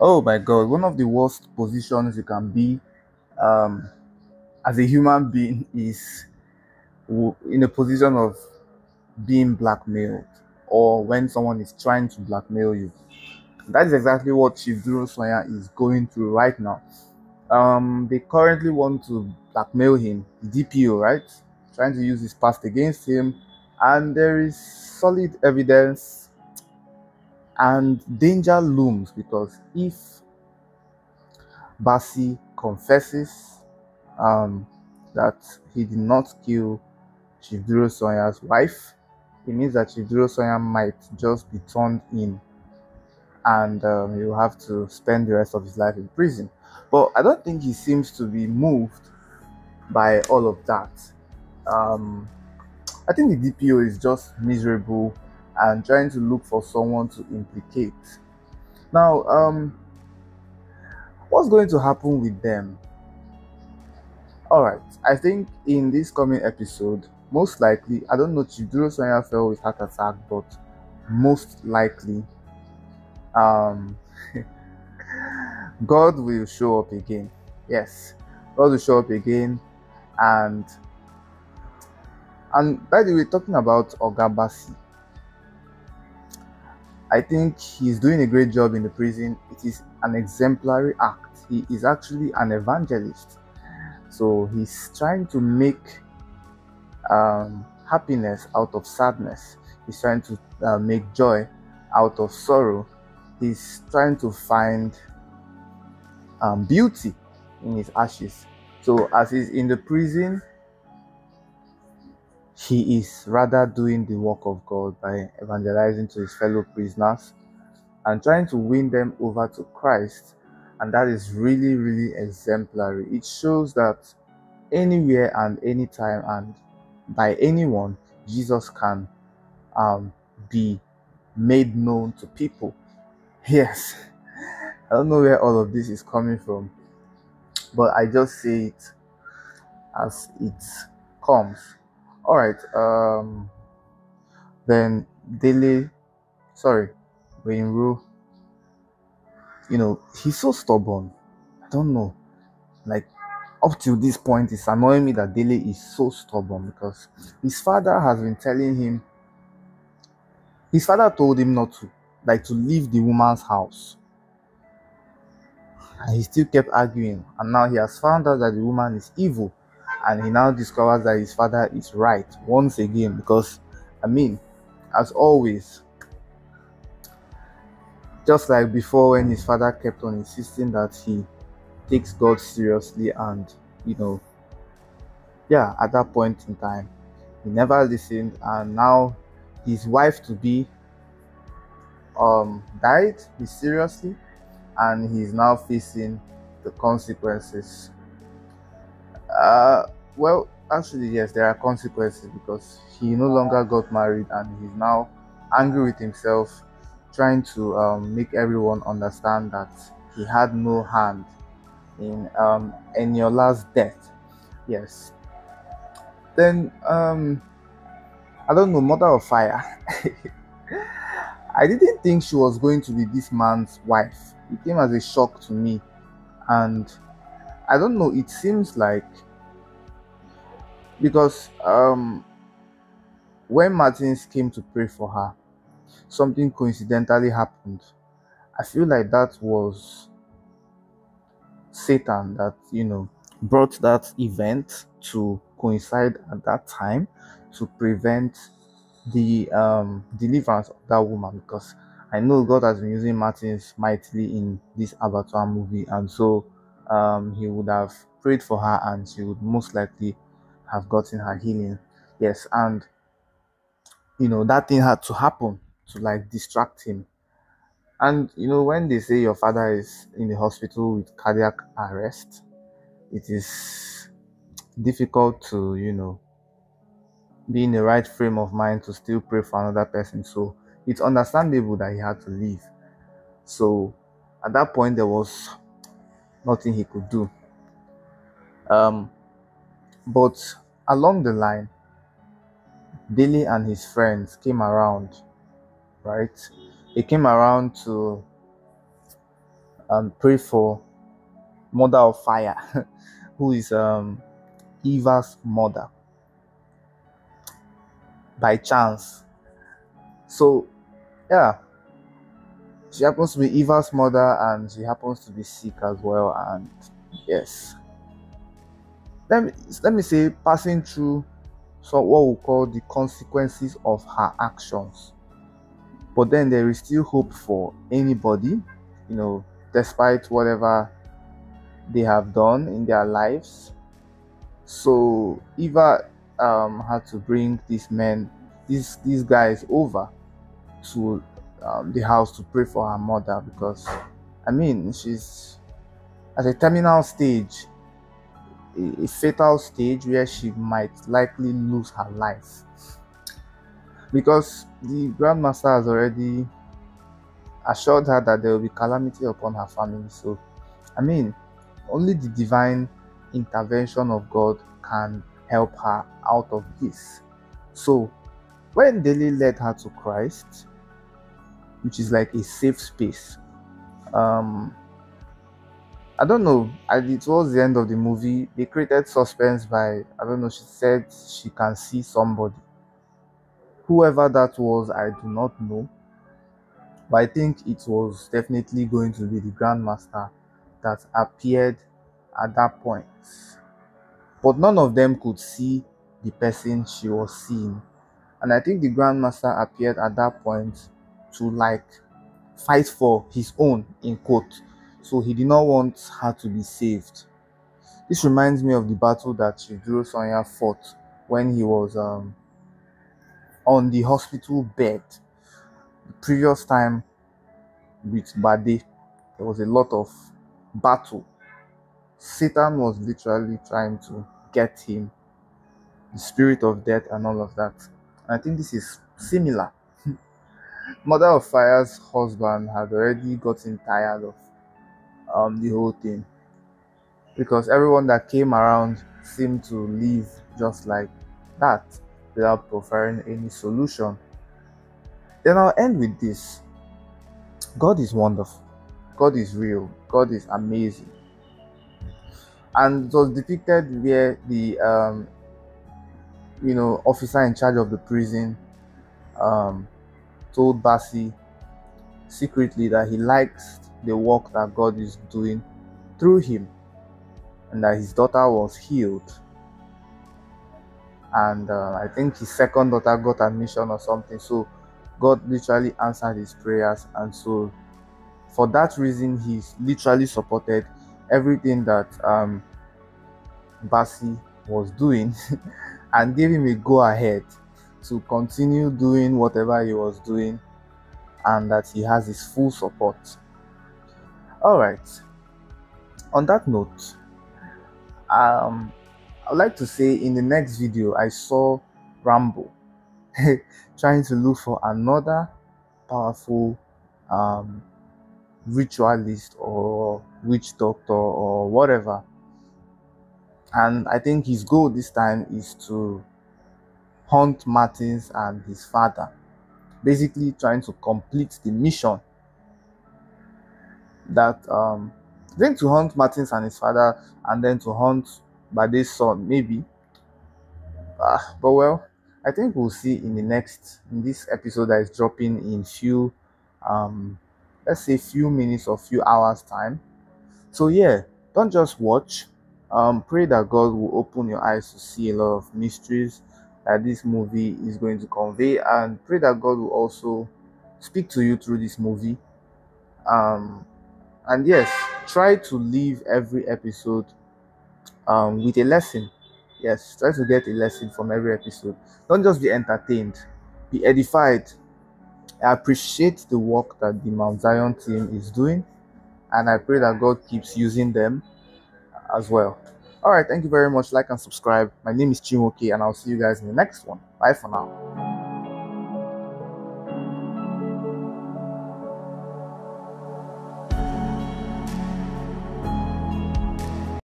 Oh my god, one of the worst positions you can be um, as a human being is in a position of being blackmailed or when someone is trying to blackmail you. That is exactly what Chief Duro Soya is going through right now. Um, they currently want to blackmail him, the DPO, right? Trying to use his past against him, and there is solid evidence and danger looms because if Bassey confesses um, that he did not kill Chief Duro Sonya's wife, it means that Chief Duro Sonya might just be turned in and um, he will have to spend the rest of his life in prison. But I don't think he seems to be moved by all of that. Um, I think the DPO is just miserable and trying to look for someone to implicate. Now, um, what's going to happen with them? All right, I think in this coming episode, most likely, I don't know, if Chiduro Sonya fell with heart attack, but most likely, um, God will show up again. Yes, God will show up again, and and by the way, talking about Oga Bassey, I think he's doing a great job in the prison. It is an exemplary act. He is actually an evangelist. So he's trying to make um, happiness out of sadness. He's trying to uh, make joy out of sorrow. He's trying to find um, beauty in his ashes. So as he's in the prison, he is rather doing the work of God by evangelizing to his fellow prisoners and trying to win them over to Christ. And that is really, really exemplary. It shows that anywhere and anytime and by anyone, Jesus can um, be made known to people. Yes, I don't know where all of this is coming from, but I just say it as it comes. All right. Um. Then Dele, sorry, Wainru. You know he's so stubborn. I don't know. Like up to this point, it's annoying me that Dele is so stubborn because his father has been telling him. His father told him not to, like, to leave the woman's house. And he still kept arguing. And now he has found out that the woman is evil and he now discovers that his father is right once again because i mean as always just like before when his father kept on insisting that he takes god seriously and you know yeah at that point in time he never listened and now his wife to be um died mysteriously and he's now facing the consequences. Uh, well, actually, yes, there are consequences because he no longer got married and he's now angry with himself, trying to um, make everyone understand that he had no hand in um, Eniola's death. Yes. Then, um, I don't know, Mother of Fire. I didn't think she was going to be this man's wife. It came as a shock to me. And I don't know, it seems like because um when Martins came to pray for her, something coincidentally happened. I feel like that was Satan that you know brought that event to coincide at that time to prevent the um, deliverance of that woman because I know God has been using Martins mightily in this Abattoir movie, and so um, he would have prayed for her, and she would most likely have gotten her healing. Yes, and you know that thing had to happen to like distract him. And you know, when they say your father is in the hospital with cardiac arrest, it is difficult to, you know, be in the right frame of mind to still pray for another person. So it's understandable that he had to leave. So at that point, there was nothing he could do. Um, but along the line, Billy and his friends came around, right? They came around to um, pray for Mother of Fire, who is um, Eva's mother by chance. So, yeah, she happens to be Eva's mother and she happens to be sick as well. And yes, let me let me say, passing through so what we call the consequences of her actions. But then there is still hope for anybody, you know, despite whatever they have done in their lives. So Eva um, had to bring these men, these these guys over to um, the house to pray for her mother because, I mean, she's at a terminal stage, a, a fatal stage where she might likely lose her life because the grandmaster has already assured her that there will be calamity upon her family. So, I mean, only the divine intervention of God can help her out of this. So, when Dele led her to Christ, which is like a safe space, um, I don't know. it was the end of the movie, they created suspense by I don't know. She said she can see somebody. Whoever that was, I do not know. But I think it was definitely going to be the Grandmaster that appeared at that point. But none of them could see the person she was seeing. And I think the Grandmaster appeared at that point to like fight for his own, in quote. So he did not want her to be saved. This reminds me of the battle that Chiduro Sonya fought when he was um, on the hospital bed. The previous time with Bade, there was a lot of battle. Satan was literally trying to get him, the spirit of death, and all of that. I think this is similar. Mother of Fire's husband had already gotten tired of um, the whole thing because everyone that came around seemed to leave just like that without providing any solution. Then I'll end with this God is wonderful. God is real. God is amazing. And it was depicted where the um, you know officer in charge of the prison um, told Bassey secretly that he likes the work that God is doing through him and that his daughter was healed. And uh, I think his second daughter got admission or something. So God literally answered his prayers, and so for that reason, he's literally supported everything that um, Bassey was doing and gave him a go ahead to continue doing whatever he was doing, and that he has his full support. All right. On that note, um, I'd like to say in the next video, I saw Rambo trying to look for another powerful um, ritualist or witch doctor or whatever. And I think his goal this time is to hunt Martins and his father, basically trying to complete the mission that um, then to hunt Martins and his father, and then to hunt Bade's son, maybe. Uh, but well, I think we'll see in the next in this episode that is dropping in few um let's say few minutes or few hours time. So yeah, don't just watch. Um pray that God will open your eyes to see a lot of mysteries that this movie is going to convey and pray that God will also speak to you through this movie. Um and yes, try to leave every episode um with a lesson Yes, try to get a lesson from every episode. Don't just be entertained, be edified. I appreciate the work that the Mount Zion team is doing, and I pray that God keeps using them as well. All right, thank you very much. Like and subscribe. My name is Chinweoke, and I'll see you guys in the next one. Bye for now.